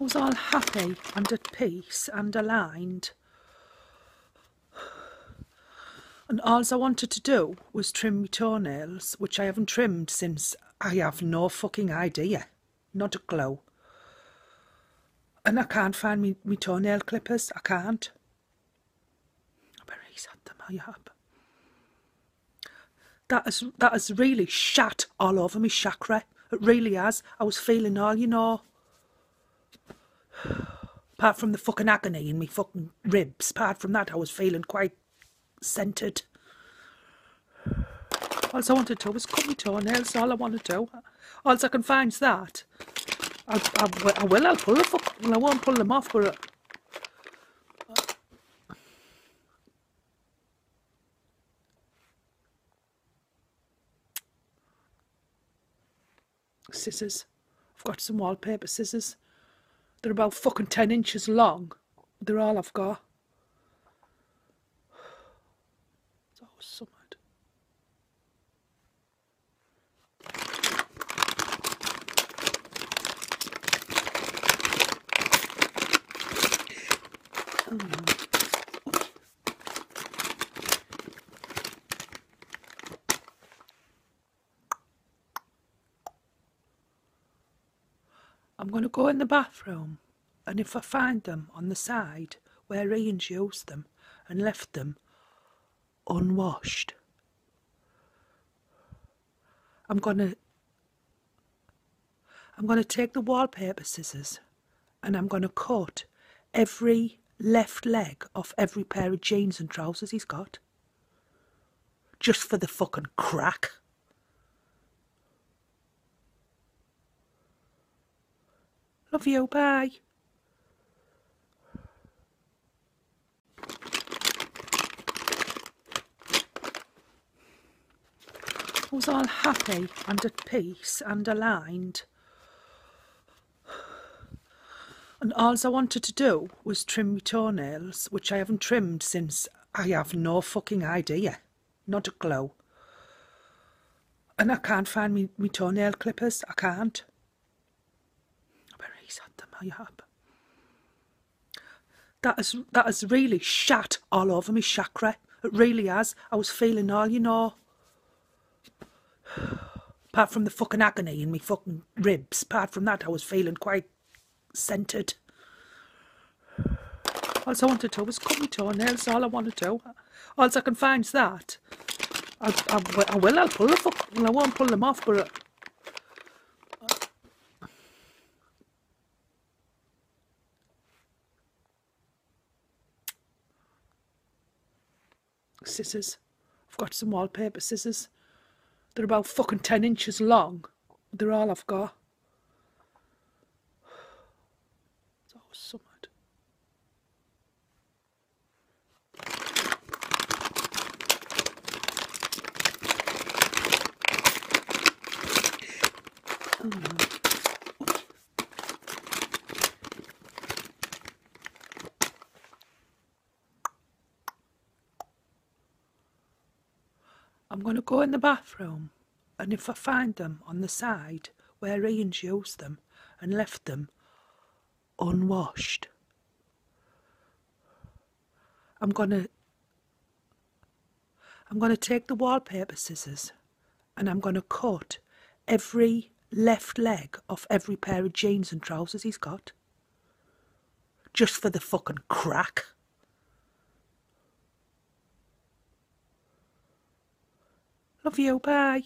I was all happy and at peace and aligned. And all I wanted to do was trim my toenails, which I haven't trimmed since I have no fucking idea. Not a clue. And I can't find me, me toenail clippers. I can't. I better reset them. I have. That has, that has really shat all over me chakra. It really has. I was feeling all, you know. Apart from the fucking agony in me fucking ribs, apart from that, I was feeling quite centred. All I wanted to do was cut my toenails. All I want to do. All I can find is that. I, I, I will. I'll pull the fuck. Well, I won't pull them off, but. Uh, scissors. I've got some wallpaper scissors. They're about fucking 10 inches long. They're all I've got. It's always summered. Oh, I'm going to go in the bathroom and if I find them on the side where Ian's used them and left them unwashed, I'm going to I'm going to take the wallpaper scissors and I'm going to cut every left leg off every pair of jeans and trousers he's got. Just for the fucking crack. Love you, bye. I was all happy and at peace and aligned. And all I wanted to do was trim my toenails, which I haven't trimmed since I have no fucking idea. Not a clue. And I can't find me, me toenail clippers. I can't That has that has really shat all over me chakra. It really has. I was feeling all, you know. Apart from the fucking agony in me fucking ribs, apart from that, I was feeling quite centred. All I wanted to was cut my toenails. All I want to. All I can find is that. I, I, I will. I'll pull the fuck. Well, I won't pull them off, but scissors. I've got some wallpaper scissors. They're about fucking 10 inches long. They're all I've got. It's always summered. Oh. I'm going to go in the bathroom and if I find them on the side where Ian's used them and left them unwashed, I'm going to I'm going to take the wallpaper scissors and I'm going to cut every left leg off every pair of jeans and trousers he's got. Just for the fucking crack. Love you, bye.